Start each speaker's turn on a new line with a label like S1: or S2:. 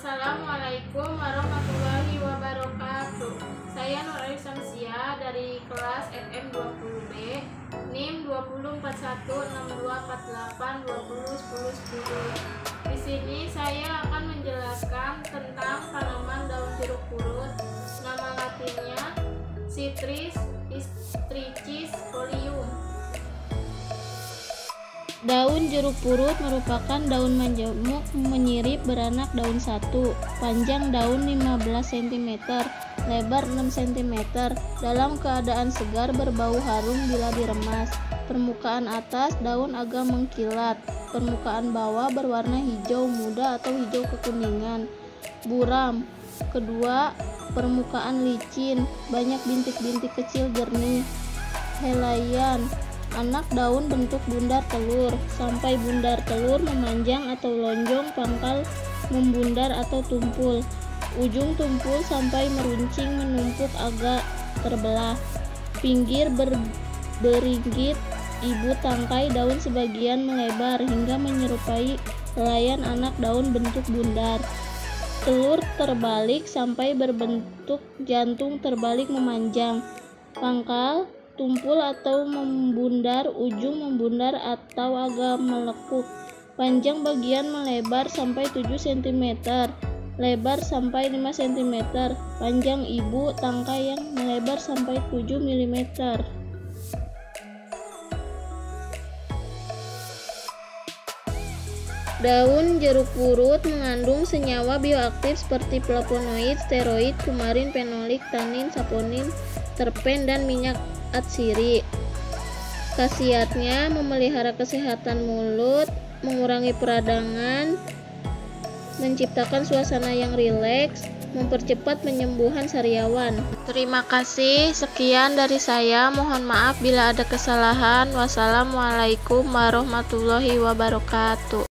S1: Assalamualaikum warahmatullahi wabarakatuh. Saya Nur Samsia dari kelas FM 20B, NIM 20416248201010. Di sini saya akan menjelaskan tentang tanaman daun jeruk purut. Nama latinnya Citrus istricis folium.
S2: Daun jeruk purut merupakan daun majemuk menyirip beranak daun satu, panjang daun 15 cm, lebar 6 cm, dalam keadaan segar berbau harum bila diremas. Permukaan atas daun agak mengkilat, permukaan bawah berwarna hijau muda atau hijau kekuningan. Buram. Kedua, permukaan licin, banyak bintik-bintik kecil jernih. Helaian Anak daun bentuk bundar telur, sampai bundar telur memanjang atau lonjong, pangkal membundar atau tumpul. Ujung tumpul sampai meruncing menumpuk agak terbelah. Pinggir berberinggit, ibu tangkai daun sebagian melebar hingga menyerupai helaian anak daun bentuk bundar. Telur terbalik sampai berbentuk jantung terbalik memanjang. Pangkal tumpul atau membundar, ujung membundar atau agak melekuk. Panjang bagian melebar sampai 7 cm, lebar sampai 5 cm. Panjang ibu tangkai yang melebar sampai 7 mm. Daun jeruk purut mengandung senyawa bioaktif seperti flavonoid, steroid, kumarin, fenolik, tanin, saponin, terpen, dan minyak atsiri. Khasiatnya memelihara kesehatan mulut, mengurangi peradangan, menciptakan suasana yang rileks, mempercepat penyembuhan sariawan. Terima kasih, sekian dari saya. Mohon maaf bila ada kesalahan. Wassalamualaikum warahmatullahi wabarakatuh.